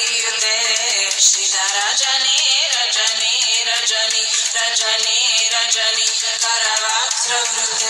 सुमनोहरकान्तियुते श्रीधरजनी Rajni Rajni Rajni Rajni करवात्रवृते नयनाय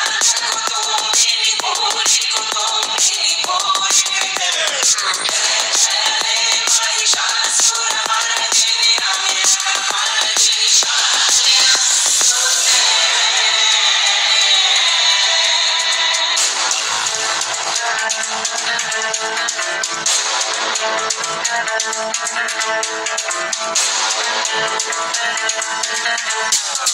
Thank you.